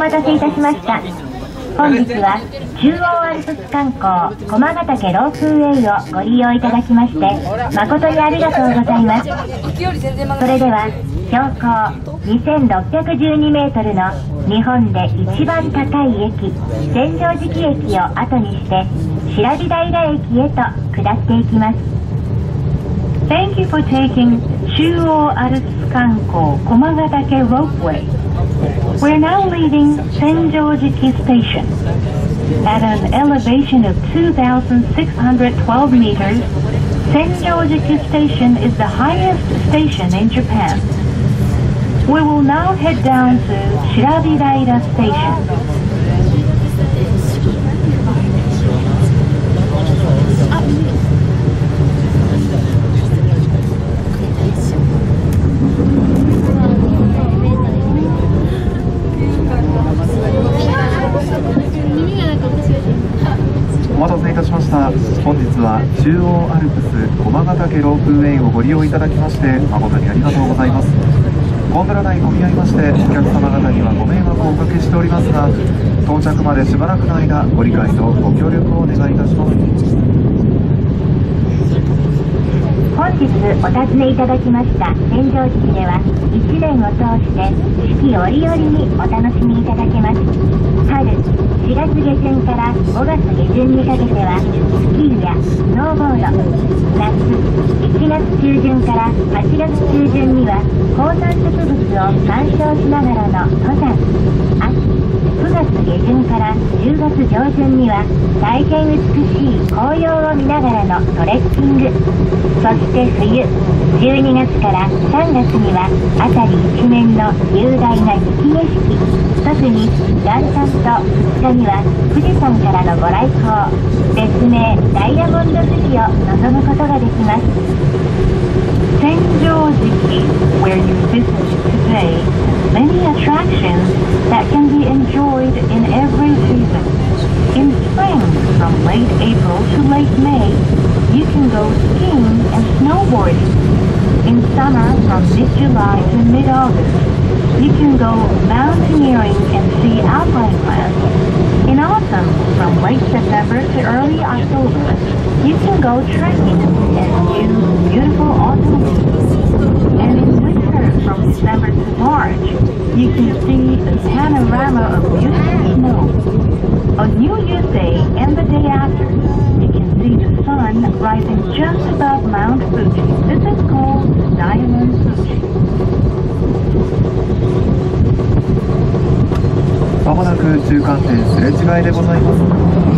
待たせいたしました。本日は中央アルプス観光駒ヶ岳ロープウェイをご利用いただきまして誠にありがとうございます。それでは標高2612メートルの日本で一番高い駅千畳敷駅を後にして白木平駅へと下っていきます。Thank you for taking 中央アルプス観光駒ヶ岳 Ropeway. We're now leaving Senjojiki Station. At an elevation of 2,612 meters, Senjojiki Station is the highest station in Japan. We will now head down to Shirabidaira Station. 中央アルプス駒ヶ岳ロープウェイをご利用いただきまして誠にありがとうございます。ゴンドラ内混み合いましてお客様方にはご迷惑をおかけしておりますが到着までしばらくの間ご理解とご協力をお願いいたします。日お尋ねいただきました。千畳敷では1年を通して四季折々にお楽しみいただけます。春4月下旬から5月下旬にかけてはスキーやスノーボード。夏1月中旬から8月中旬には高山植物を観賞しながらの登山。秋9月下旬から10月上旬には大変美しい紅葉を見ながらのトレッキング。そして冬12月から3月には辺り一面の雄大な雪景色。特に元旦と2日には富士山からのご来光。別名ダイヤモンド富士を望むことができます。Senjojiki, where you visit today, many attractions that can be late May, you can go skiing and snowboarding. In summer, from mid-July to mid-August, you can go mountaineering and see alpine plants. In autumn, from late September to early October, you can go trekking and view beautiful autumn leaves. And in winter, from December to March, you can see a panorama of beautiful snow. On New Year's Day rising just above Mount Fuji. This is called Diamond Fuji. まもなく中間点すれ違いでございます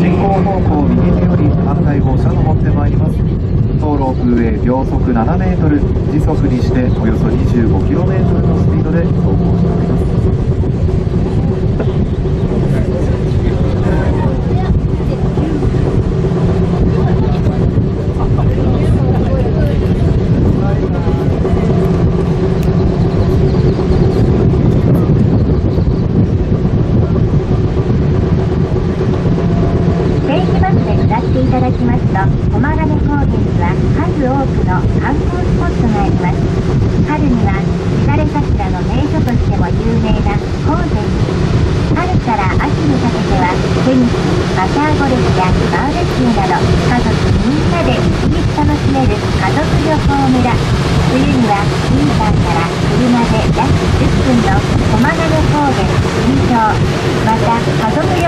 進行方向右手より反対号車の持ってまいります当ロープウェイ秒速7メートル時速にしておよそ 25km のスピードで走行しております定期バスで下っていた。だきますと駒ヶ根高原には数多くの観光スポットがあります春には光桜の名所としても有名な高山寺春から秋にかけてはテニスマターゴルフやバーベキューなど家族みんなで一日楽しめる家族旅行村冬には新山から車で約10分の駒ヶ根高原スキー場また家族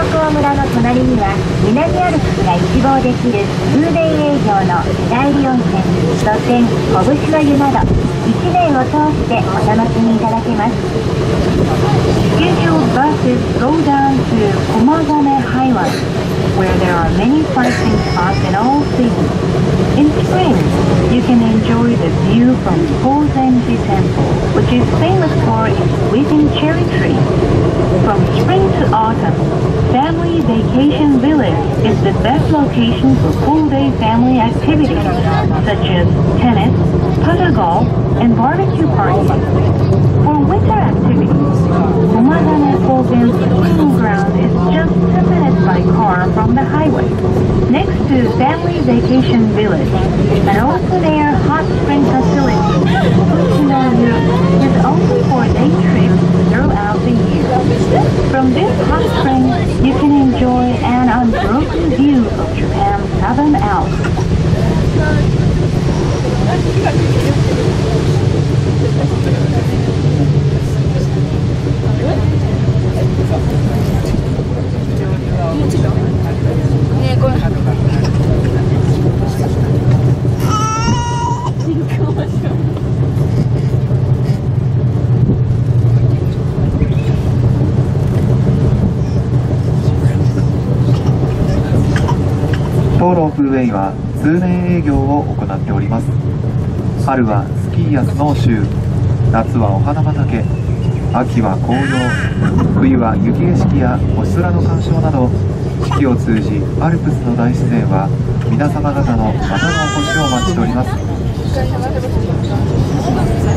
隣には南アルプスが一望できる風田営業の日帰り温泉露天拳の湯など1年を通してお楽しみいただけます Scheduled buses go down to Komagane Highlands, where there are many sightseeing spots in all seasons. In spring, you can enjoy the view from Kozenji Temple, which is famous for its weeping cherry tree. From spring to autumn, Family Vacation Village is the best location for full-day family activities, such as tennis, putter golf, and barbecue parties. For winter activities, Komagane Kogen's skiing ground is just 10 minutes by car from the highway. Next to Family Vacation Village, an open-air hot spring facility, Fukushino is only for day trips throughout the year. From this hot spring, you can enjoy an unbroken view of Japan's southern Alps. 当ロープウェイは通年営業を行っております。春はスキーやスノーシュー。夏はお花畑。秋は紅葉。冬は雪景色や星空の鑑賞など。四季を通じアルプスの大自然は皆様方のまたのお越しをお待ちしております。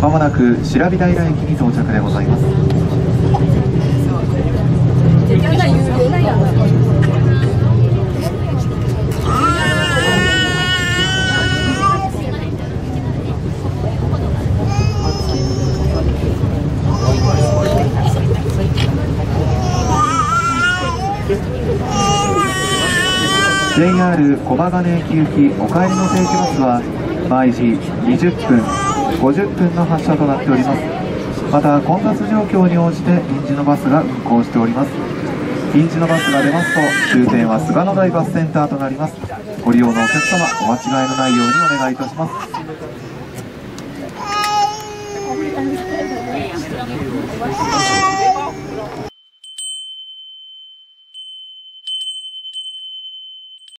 まもなく白木平駅に到着でございます「JR 小羽金駅行きお帰りの定期バスは毎時20分50分の発車となっております。また混雑状況に応じて臨時のバスが運行しております。臨時のバスが出ますと終点は菅野台バスセンターとなります。ご利用のお客様お間違いのないようにお願いいたします。